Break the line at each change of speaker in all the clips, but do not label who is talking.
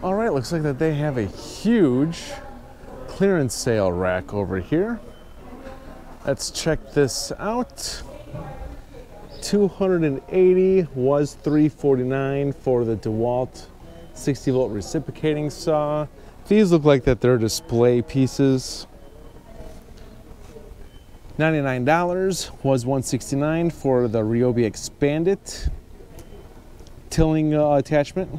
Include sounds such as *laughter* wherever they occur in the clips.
All right, looks like that they have a huge clearance sale rack over here. Let's check this out. 280 was 349 for the DeWalt 60 volt reciprocating saw. These look like that they're display pieces. $99 was 169 for the Ryobi Expandit tilling uh, attachment.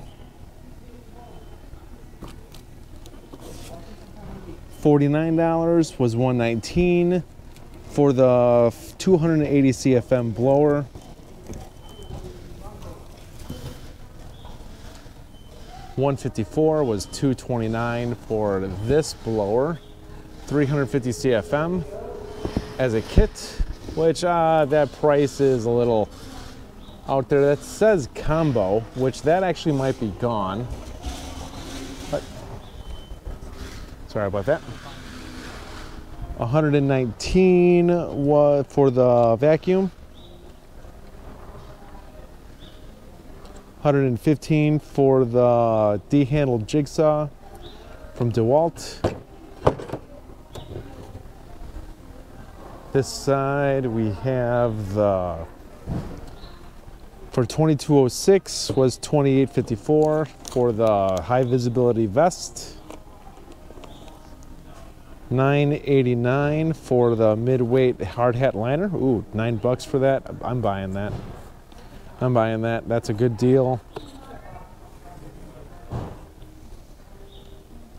$49 was 119 for the 280 CFM blower. One fifty four was two twenty nine for this blower, 350 CFM as a kit, which uh, that price is a little out there. That says combo, which that actually might be gone. But sorry about that. 119 was for the vacuum. 115 for the D-handled jigsaw from DeWalt. This side we have the for 2206 was 2854 for the high visibility vest. 989 for the mid-weight hard hat liner. Ooh, nine bucks for that. I'm buying that. I'm buying that. That's a good deal.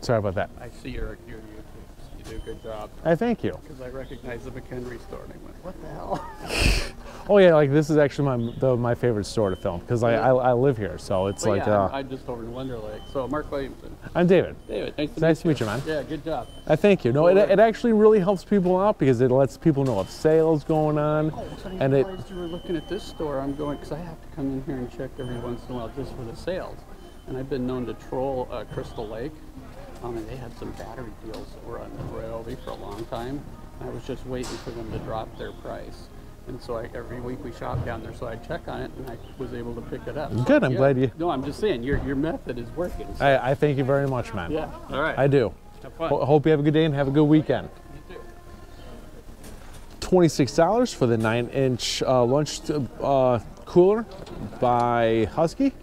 Sorry about that.
I see your, your YouTubes. You do a good job.
I thank you.
Because I recognize the McHenry store and I went, what the hell? *laughs*
Oh yeah, like this is actually my the, my favorite store to film because I, I I live here, so it's
But
like
yeah,
uh,
I'm, I'm just over in Wonder Lake. So Mark Williamson.
I'm David.
David, nice to,
It's nice to meet you, man.
Yeah, good job.
I thank you. No, it, it actually really helps people out because it lets people know of sales going on,
Oh, so I
and it
you were looking at this store. I'm going because I have to come in here and check every once in a while just for the sales. And I've been known to troll uh, Crystal Lake. Um, and they had some battery deals that were on the Ryobi for a long time. I was just waiting for them to drop their price. And so I, every week we shop down there, so I check on it and I was able to pick it up.
Good, I'm
yeah.
glad you-
No, I'm just saying your your method is working. So,
I, I thank you very much, man.
yeah. All right.
I do.
Have fun.
Ho- hope you have a good day and have a good weekend.
You too.
Twenty-six dollars for the nine-inch uh, lunch uh, cooler by Husky.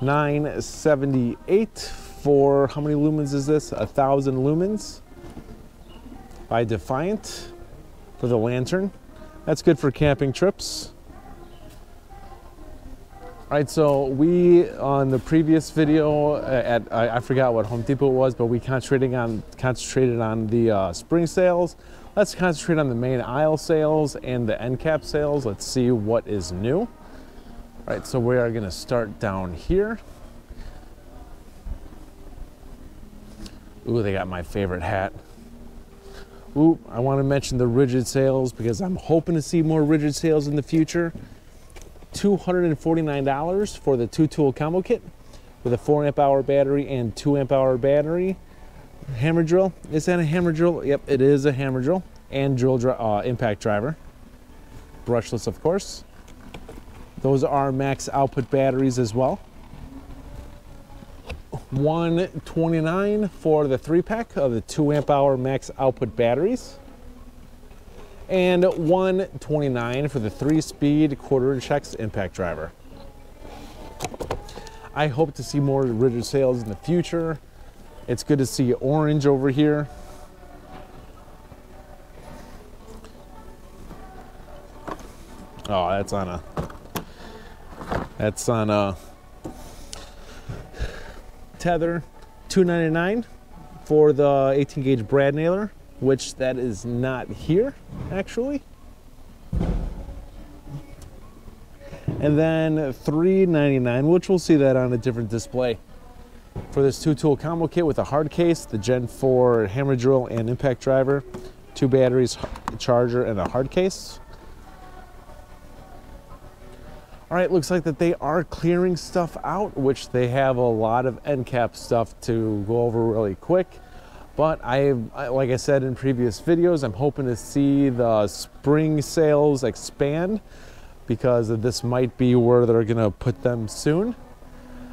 Nine seventy-eight for how many lumens is this? A thousand lumens by Defiant for the lantern. That's good for camping trips. All right, so we on the previous video uh, at I, I forgot what Home Depot was, but we concentrating on concentrated on the uh, spring sales. Let's concentrate on the main aisle sales and the end cap sales. Let's see what is new. All right, so we are going to start down here. Ooh, they got my favorite hat. Ooh, I want to mention the Ridgid sales because I'm hoping to see more Ridgid sales in the future. $249 for the two tool combo kit with a 4 amp hour battery and 2 amp hour battery. Hammer drill. Is that a hammer drill? Yep, it is a hammer drill. And drill dri- uh, impact driver. Brushless, of course. Those are max output batteries as well. 129 for the three pack of the 2 amp hour max output batteries and 129 for the three speed quarter inch hex impact driver. I hope to see more Ridgid sales in the future. It's good to see orange over here. Oh, that's on a that's on a tether 299 for the 18 gauge brad nailer which that is not here actually. And then 399 which we'll see that on a different display. For this two tool combo kit with a hard case the gen 4 hammer drill and impact driver two batteries charger and a hard case all right, looks like that they are clearing stuff out, which they have a lot of end cap stuff to go over really quick. But I, like I said in previous videos, I'm hoping to see the spring sales expand because this might be where they're gonna put them soon.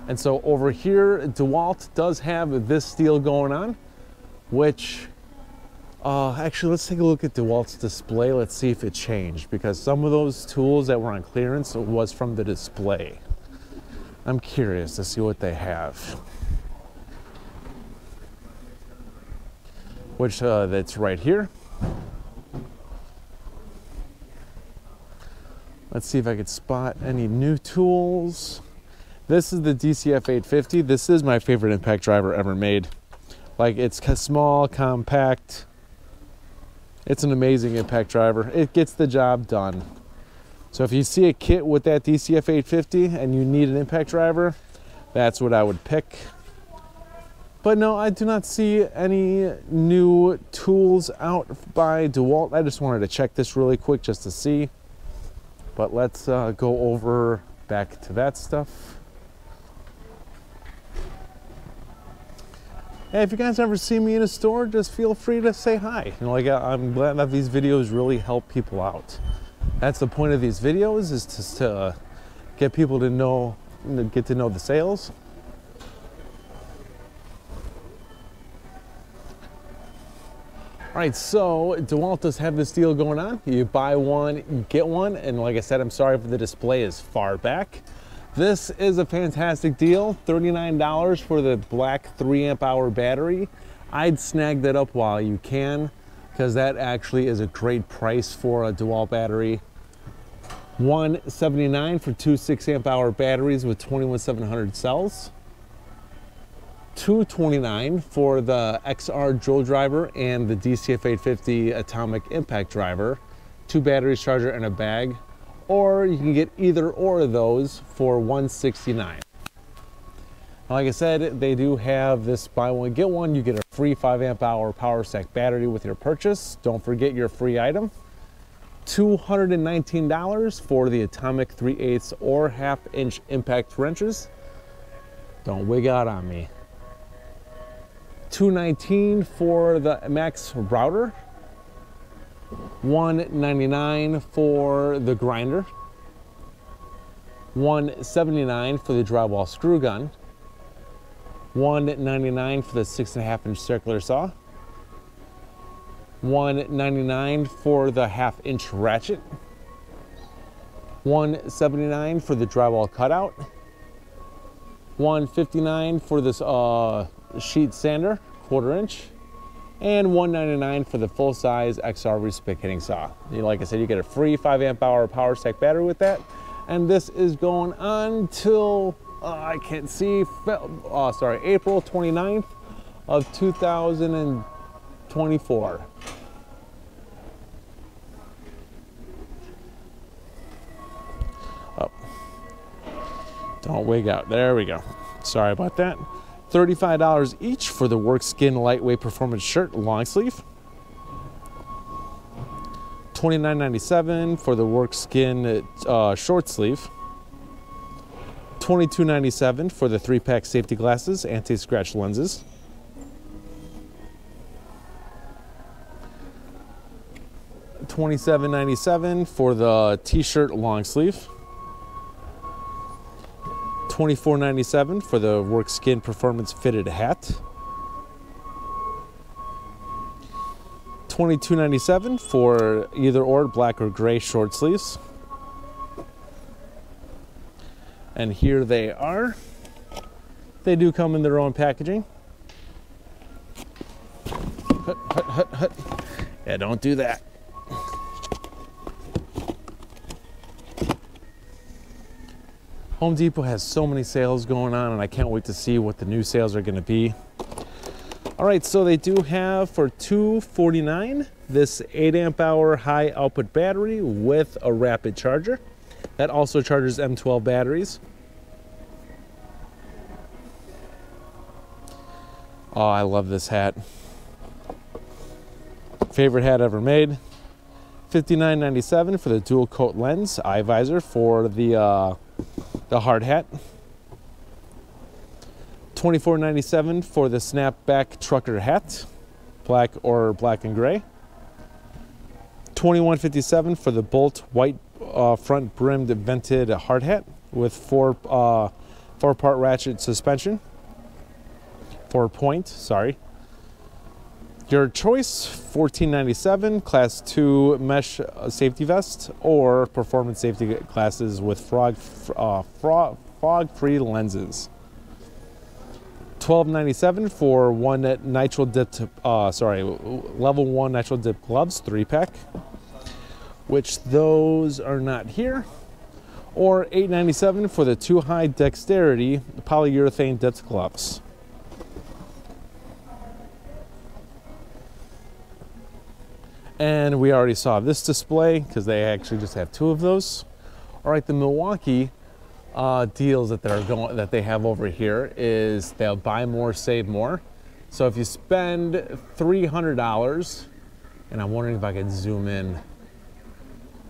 And so over here, DeWalt does have this deal going on, which uh, actually, let's take a look at DeWalt's display. Let's see if it changed because some of those tools that were on clearance was from the display. I'm curious to see what they have. Which uh, that's right here. Let's see if I could spot any new tools. This is the DCF 850. This is my favorite impact driver ever made. Like it's small, compact, it's an amazing impact driver. It gets the job done. So if you see a kit with that DCF 850 and you need an impact driver, that's what I would pick. But no, I do not see any new tools out by DeWalt. I just wanted to check this really quick just to see. But let's uh, go over back to that stuff. If you guys ever see me in a store, just feel free to say hi. You know, like I'm glad that these videos really help people out. That's the point of these videos is just to uh, get people to know, get to know the sales. All right, so DeWalt does have this deal going on. You buy one, you get one, and like I said, I'm sorry if the display is far back. This is a fantastic deal, $39 for the black three amp hour battery. I'd snag that up while you can because that actually is a great price for a DeWalt battery. 179 for two six amp hour batteries with 21700 cells. 229 for the XR drill driver and the DCF 850 atomic impact driver. Two batteries, charger, and a bag or you can get either or of those for 169 like I said, they do have this buy one, get one. You get a free 5 amp hour power stack battery with your purchase. Don't forget your free item. $219 for the Atomic 3 8 or half inch impact wrenches. Don't wig out on me. 219 for the Max router 199 for the grinder, 179 for the drywall screw gun, 199 for the six and a half inch circular saw, 199 for the half inch ratchet, 179 for the drywall cutout, 159 for this uh, sheet sander, quarter inch, and 199 for the full-size XR reciprocating saw. Like I said, you get a free 5 amp hour power stack battery with that. And this is going on till, uh, I can't see, uh, sorry, April 29th of 2024. Oh, don't wig out. There we go. Sorry about that. $35 each for the work skin lightweight performance shirt long sleeve. $29.97 for the work skin uh, short sleeve. $22.97 for the three pack safety glasses, anti scratch lenses. $27.97 for the t shirt long sleeve. $24.97 for the Work Skin Performance Fitted Hat. $22.97 for either or black or gray short sleeves. And here they are. They do come in their own packaging. Hut, hut, hut, hut. Yeah, don't do that. Home Depot has so many sales going on and I can't wait to see what the new sales are going to be. All right, so they do have for 249 this 8 amp hour high output battery with a rapid charger. That also charges M12 batteries. Oh, I love this hat. Favorite hat ever made. $59.97 for the dual coat lens eye visor for the uh, the hard hat. $24.97 for the snapback trucker hat, black or black and gray. $21.57 for the Bolt white uh, front brimmed vented hard hat with four uh, four part ratchet suspension, four point, sorry. Your choice 1497 class 2 mesh uh, safety vest or performance safety glasses with frog, uh, frog, fog free lenses. 1297 for one nitrile dipped, uh, sorry, level one nitrile dipped gloves, three pack, which those are not here. Or 897 for the two high dexterity polyurethane dipped gloves. And we already saw this display because they actually just have two of those. All right, the Milwaukee uh, deals that they're going that they have over here is they'll buy more, save more. So if you spend three hundred dollars, and I'm wondering if I can zoom in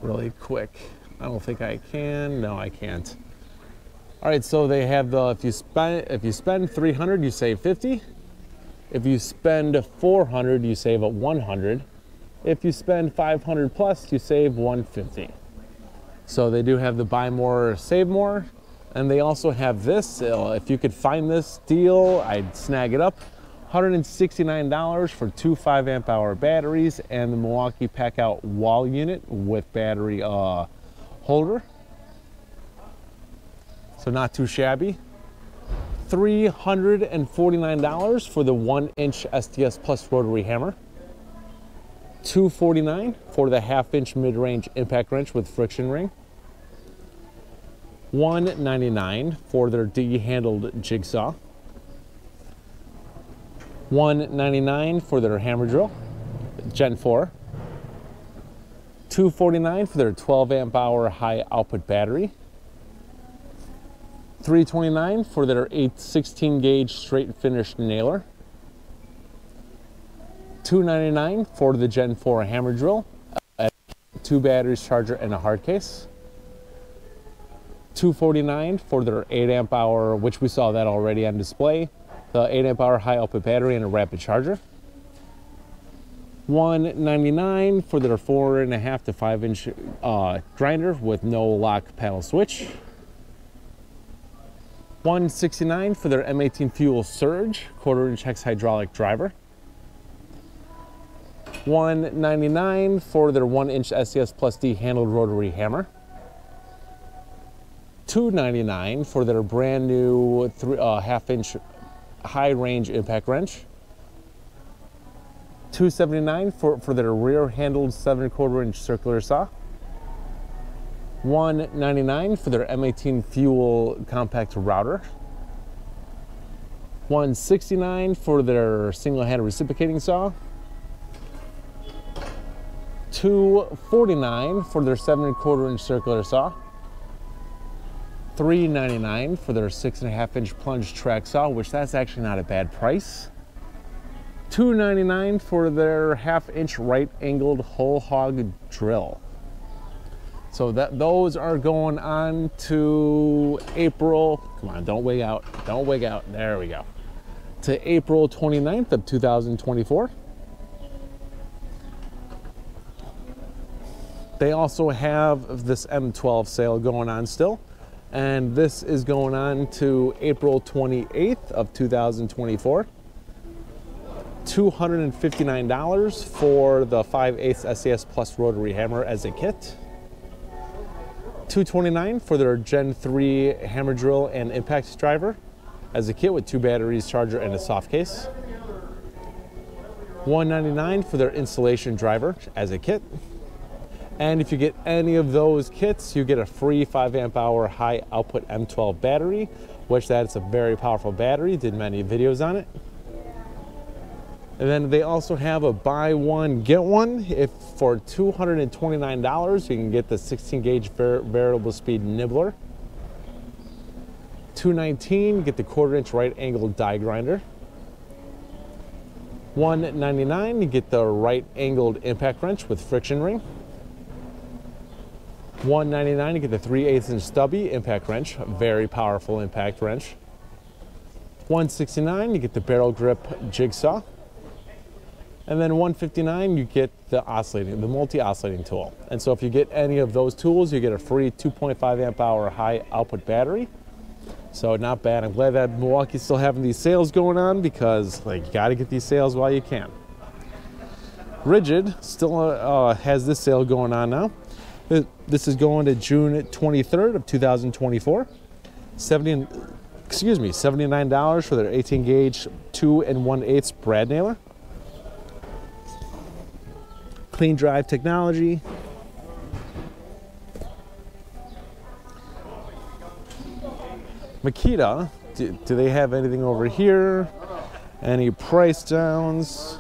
really quick. I don't think I can. No, I can't. All right, so they have the if you spend if you spend 300, you save 50. If you spend 400, you save a 100. If you spend 500 plus, you save 150. So they do have the buy more, save more. And they also have this. Uh, if you could find this deal, I'd snag it up. $169 for two 5 amp hour batteries and the Milwaukee Packout wall unit with battery uh, holder. So not too shabby. $349 for the one inch SDS Plus rotary hammer. 249 for the half inch mid range impact wrench with friction ring. 199 for their D-handled jigsaw. 199 for their hammer drill, Gen 4. 249 for their 12 amp hour high output battery. 329 for their 816 gauge straight finish nailer. 299 for the Gen 4 hammer drill, two batteries, charger, and a hard case. 249 for their 8 amp hour, which we saw that already on display, the 8 amp hour high output battery and a rapid charger. 199 for their four and a half to five inch uh, grinder with no lock paddle switch. 169 for their M18 Fuel Surge quarter inch hex hydraulic driver. 199 for their one inch SDS plus D handled rotary hammer. 299 for their brand new three, uh, half inch high range impact wrench. 279 for, for their rear handled seven quarter inch circular saw. 199 for their M18 fuel compact router. 169 for their single handed reciprocating saw. 249 for their seven and a quarter inch circular saw. $3.99 for their six and a half inch plunge track saw, which that's actually not a bad price. $2.99 for their half inch right angled Hole Hawg drill. So that those are going on to April. Come on, don't wig out. Don't wig out. There we go. To April 29th of 2024. They also have this M12 sale going on still and this is going on to April 28th of 2024. $259 for the 5 8 SDS Plus rotary hammer as a kit. 229 for their Gen 3 hammer drill and impact driver as a kit with two batteries, charger, and a soft case. 199 for their installation driver as a kit. And if you get any of those kits, you get a free 5 amp hour high output M12 battery, which that's a very powerful battery, did many videos on it. And then they also have a buy one, get one. If for $229, you can get the 16 gauge variable speed nibbler. 219, get the quarter inch right angle die grinder. 199, you get the right angled impact wrench with friction ring. 199 to get the 3 8 inch stubby impact wrench, very powerful impact wrench. 169 you get the barrel grip jigsaw. And then 159 you get the oscillating, the multi-oscillating tool. And so if you get any of those tools, you get a free 2.5 amp hour high output battery So not bad. I'm glad that Milwaukee's still having these sales going on because like you got to get these sales while you can. Ridgid still uh, has this sale going on now. Uh, this is going to June 23rd of 2024. 70, excuse me, $79 for their 18 gauge 2 and 1 8 brad nailer. Clean drive technology. Makita, do, do they have anything over here? Any price downs?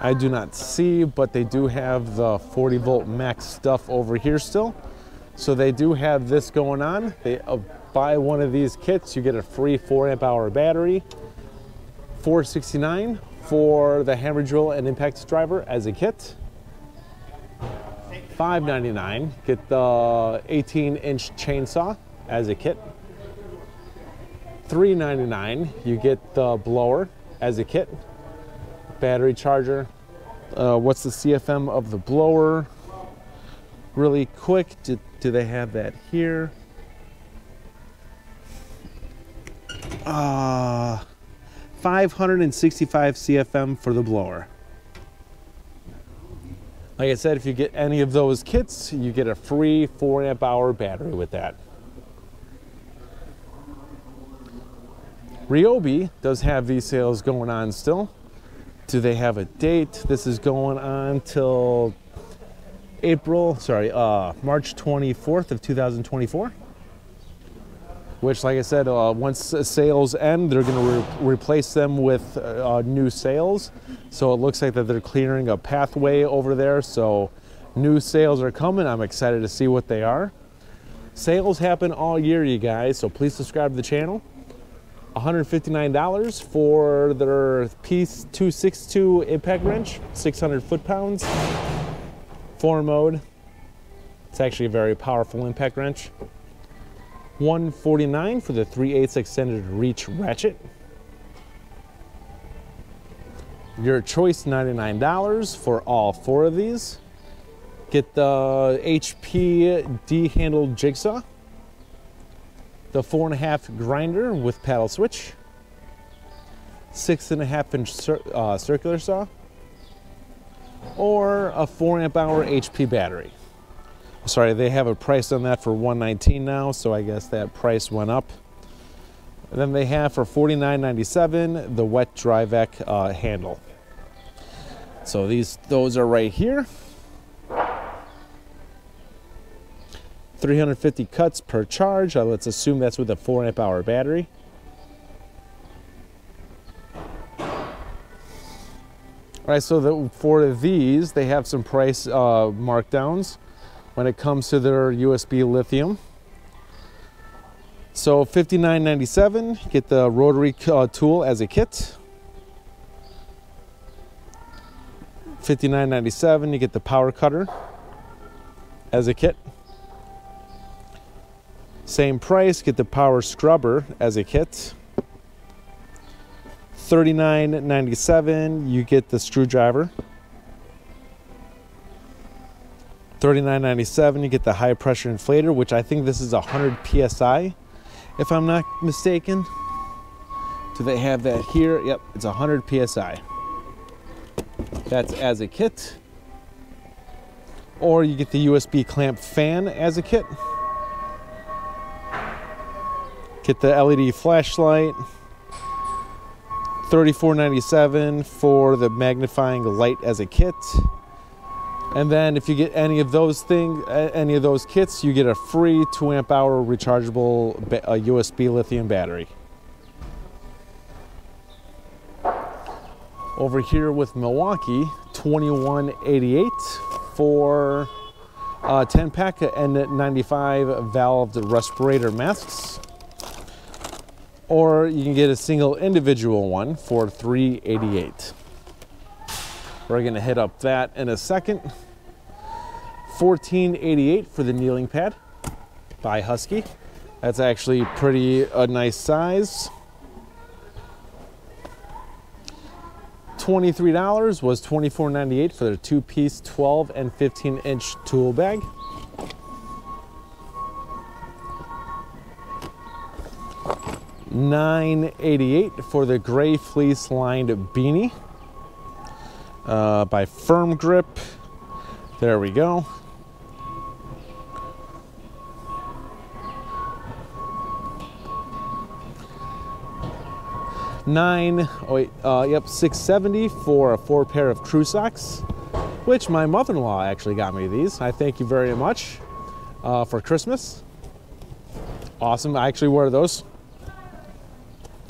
I do not see, but they do have the 40 volt max stuff over here still. So they do have this going on. They uh, buy one of these kits, you get a free 4 amp hour battery. 469 for the hammer drill and impact driver as a kit. 599 get the 18 inch chainsaw as a kit. 399 you get the blower as a kit battery charger. Uh, what's the CFM of the blower? Really quick, do, do they have that here? Uh, 565 CFM for the blower. Like I said, if you get any of those kits, you get a free 4 amp hour battery with that. Ryobi does have these sales going on still. Do they have a date? This is going on till April, sorry, uh, March 24th of 2024. Which, like I said, uh, once sales end, they're going to re replace them with uh, new sales. So it looks like that they're clearing a pathway over there. So new sales are coming. I'm excited to see what they are. Sales happen all year, you guys. So please subscribe to the channel. $159 for their P262 impact wrench, 600 foot-pounds, four mode. It's actually a very powerful impact wrench. 149 for the 3 8 extended reach ratchet. Your choice $99 for all four of these. Get the HP D-handled jigsaw the four and a half grinder with paddle switch, six and a half inch cir uh, circular saw, or a four amp hour HP battery. Sorry, they have a price on that for 119 now, so I guess that price went up. And then they have for 49.97 the wet dry vac uh, handle. So these, those are right here. 350 cuts per charge. Uh, let's assume that's with a 4 amp hour battery. All right, so the, for these, they have some price uh, markdowns when it comes to their USB lithium. So 59.97, get the rotary uh, tool as a kit. 59.97, you get the power cutter as a kit. Same price, get the power scrubber as a kit. $39.97, you get the screwdriver. $39.97, you get the high pressure inflator, which I think this is 100 psi, if I'm not mistaken. Do they have that here? Yep, it's 100 psi. That's as a kit. Or you get the USB clamp fan as a kit. Get the LED flashlight. $34.97 for the magnifying light as a kit. And then if you get any of those things, any of those kits, you get a free 2 amp hour rechargeable USB lithium battery. Over here with Milwaukee, 2188 for uh, 10 pack N95 valved respirator masks or you can get a single individual one for 388 we're going to hit up that in a second. 1488 for the kneeling pad by husky. That's actually pretty a nice size. $23 was $24.98 for the two-piece 12 and 15 inch tool bag 988 for the gray fleece lined beanie uh, by Firm Grip. There we go. Nine, oh wait, uh, yep, 670 for a four pair of crew socks, which my mother-in-law actually got me these. I thank you very much uh, for Christmas. Awesome, I actually wear those.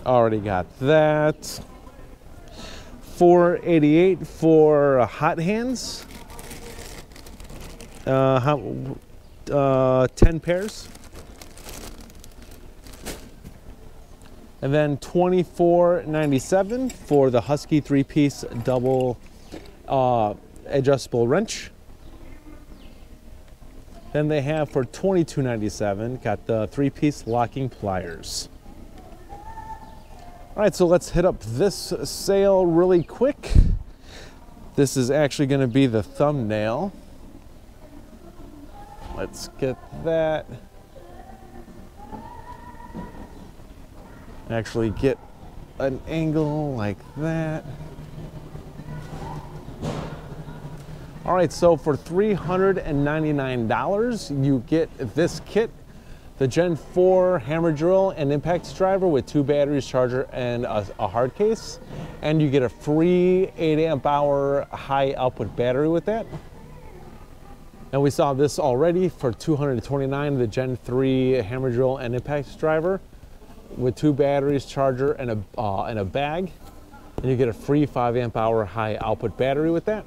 Already got that. 488 for hot hands. Uh, uh, 10 pairs. And then 24.97 for the Husky three-piece double uh, adjustable wrench. Then they have for 22.97 got the three-piece locking pliers. All right, so let's hit up this sail really quick. This is actually going to be the thumbnail. Let's get that. Actually get an angle like that. All right, so for $399, you get this kit, the Gen 4 hammer drill and impact driver with two batteries, charger, and a, a hard case. And you get a free 8 amp hour high output battery with that. And we saw this already for 229, the Gen 3 hammer drill and impact driver with two batteries, charger, and a, uh, and a bag. And you get a free 5 amp hour high output battery with that.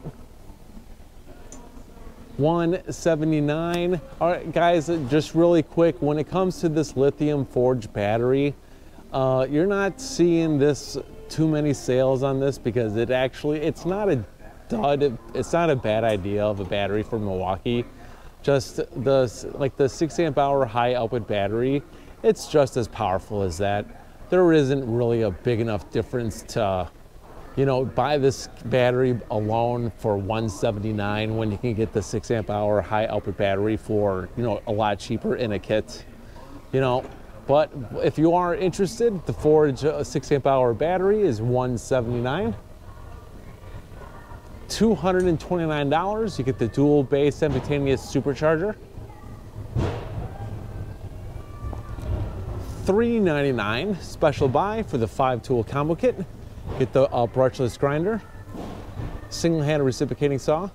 179 all right guys just really quick when it comes to this lithium forged battery uh, you're not seeing this too many sales on this because it actually it's not a dud it's not a bad idea of a battery for milwaukee. Just the like the six amp hour high output battery it's just as powerful as that. There isn't really a big enough difference to you know, buy this battery alone for 179 when you can get the six amp hour high output battery for, you know, a lot cheaper in a kit, you know. But if you are interested, the Forge uh, six amp hour battery is 179. $229, you get the dual base simultaneous supercharger. 399 special buy for the five tool combo kit. Get the uh, brushless grinder, single hand reciprocating saw,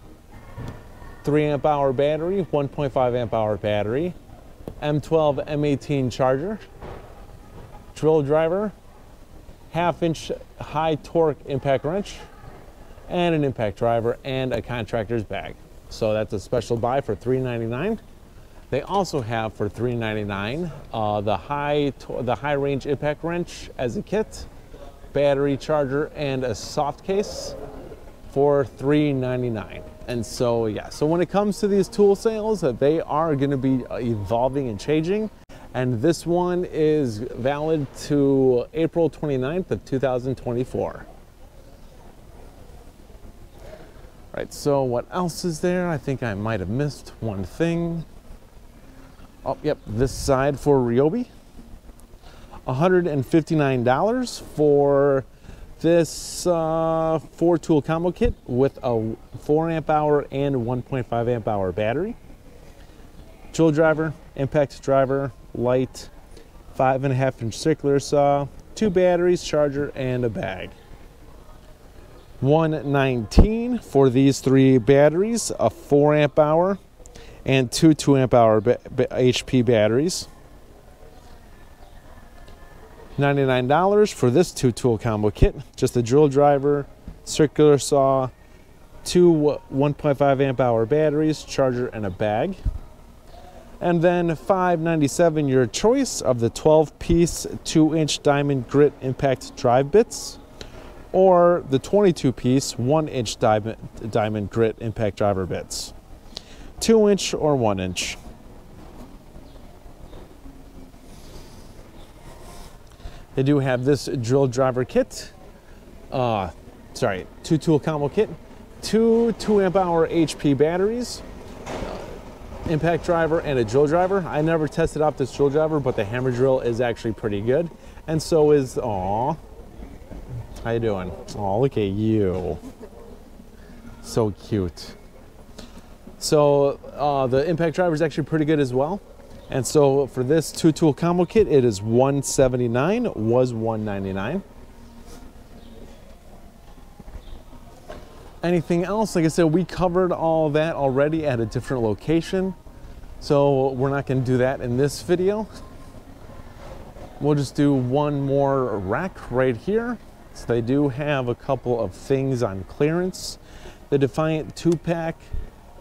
3 amp hour battery, 1.5 amp hour battery, M12 M18 charger, drill driver, half inch high torque impact wrench, and an impact driver and a contractor's bag. So that's a special buy for $3.99. They also have for $3.99 uh, the high the high range impact wrench as a kit battery charger, and a soft case for $3.99. And so, yeah, so when it comes to these tool sales, uh, they are going to be uh, evolving and changing. And this one is valid to April 29th of 2024. Right, so what else is there? I think I might have missed one thing. Oh, yep, this side for Ryobi. $159 for this uh, four tool combo kit with a 4 amp hour and 1.5 amp hour battery. Tool driver, impact driver, light, five and a half inch circular saw, two batteries, charger, and a bag. 119 for these three batteries, a 4 amp hour and two 2 amp hour HP batteries. $99 for this two tool combo kit. Just a drill driver, circular saw, two 1.5 amp hour batteries, charger, and a bag. And then 597 your choice of the 12 piece 2 inch diamond grit impact drive bits or the 22 piece 1 inch diamond, diamond grit impact driver bits. 2 inch or 1 inch. They do have this drill driver kit. Uh, sorry, two tool combo kit, two two amp hour HP batteries, uh, impact driver, and a drill driver. I never tested out this drill driver, but the hammer drill is actually pretty good. And so is, aw, how you doing? Oh, look at you. So cute. So uh, the impact driver is actually pretty good as well. And so for this two tool combo kit, it is 179, was 199. Anything else? Like I said, we covered all that already at a different location. So we're not gonna do that in this video. We'll just do one more rack right here. So they do have a couple of things on clearance. The Defiant two pack,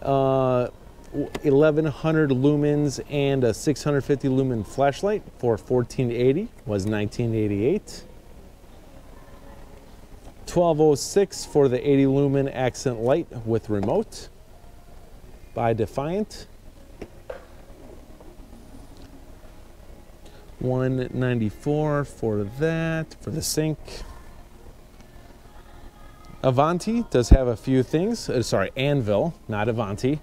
uh, 1100 lumens and a 650 lumen flashlight for 1480 was 1988. 1206 for the 80 lumen accent light with remote by Defiant. 194 for that for the sink. Avanti does have a few things. Uh, sorry, Anvil, not Avanti.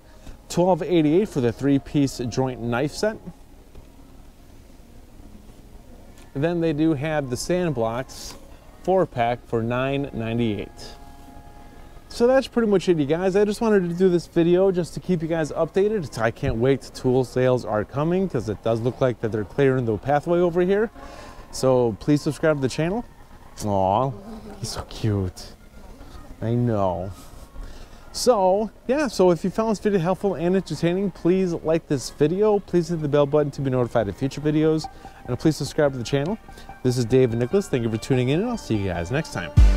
1288 for the three-piece joint knife set. And then they do have the SandBlocks four pack for 9.98. So that's pretty much it, you guys. I just wanted to do this video just to keep you guys updated. I can't wait. Tool sales are coming because it does look like that they're clearing the pathway over here. So please subscribe to the channel. Aw, he's so cute. I know. So, yeah, so if you found this video helpful and entertaining, please like this video. Please hit the bell button to be notified of future videos. And please subscribe to the channel. This is David Nicklas. Thank you for tuning in, and I'll see you guys next time.